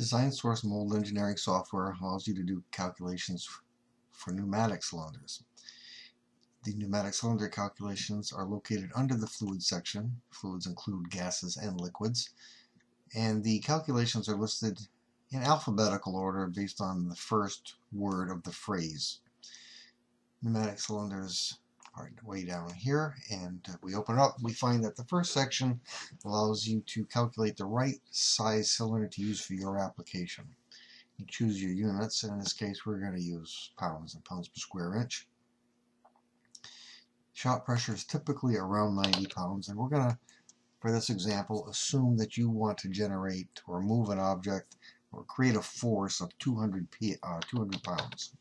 DZynSource mold engineering software allows you to do calculations for pneumatic cylinders. The pneumatic cylinder calculations are located under the fluid section. Fluids include gases and liquids. And the calculations are listed in alphabetical order based on the first word of the phrase. Pneumatic cylinders are way down here and we open it up we find that the first section allows you to calculate the right size cylinder to use for your application. You choose your units and in this case we're going to use pounds and pounds per square inch. Shot pressure is typically around 90 pounds and we're going to for this example assume that you want to generate or move an object or create a force of 200, p, uh, 200 pounds.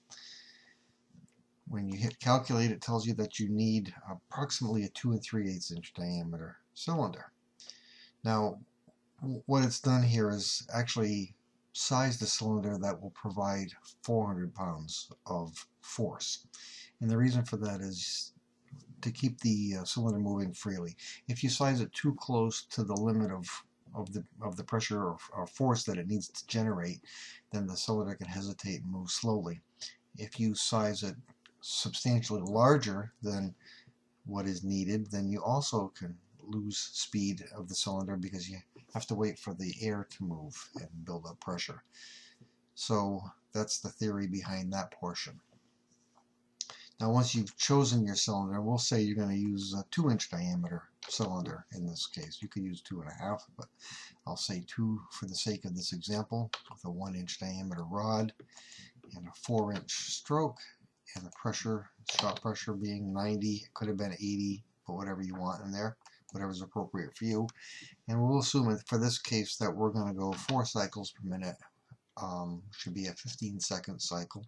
When you hit calculate, it tells you that you need approximately a 2 and 3 eighths inch diameter cylinder. Now, what it's done here is actually size the cylinder that will provide 400 pounds of force. And the reason for that is to keep the uh, cylinder moving freely. If you size it too close to the limit of of the of the pressure or, or, force that it needs to generate, then the cylinder can hesitate and move slowly. If you size it substantially larger than what is needed, then you also can lose speed of the cylinder because you have to wait for the air to move and build up pressure. So that's the theory behind that portion. Now once you've chosen your cylinder, we'll say you're going to use a 2 inch diameter cylinder in this case. You could use two and a half, but I'll say two for the sake of this example with a 1 inch diameter rod and a 4 inch stroke and the pressure, shot pressure being 90, it could have been 80, put whatever you want in there, whatever's appropriate for you. And we'll assume for this case that we're going to go 4 cycles per minute, um, should be a 15 second cycle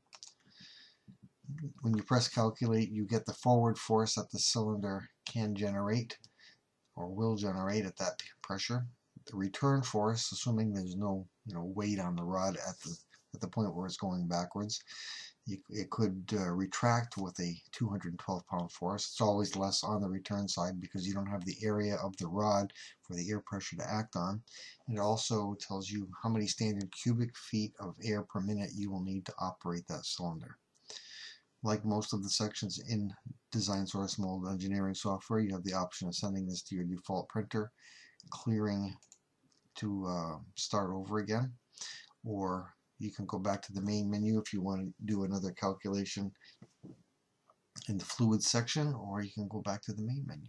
when you press calculate, you get the forward force that the cylinder can generate or will generate at that pressure. The return force, assuming there's no you know weight on the rod at the at the point where it's going backwards, it could uh, retract with a 212 pound force. It's always less on the return side because you don't have the area of the rod for the air pressure to act on. It also tells you how many standard cubic feet of air per minute you will need to operate that cylinder. Like most of the sections in DZynSource Mold Engineering software, you have the option of sending this to your default printer, clearing to uh, start over again, or you can go back to the main menu if you want to do another calculation in the fluid section, or you can go back to the main menu.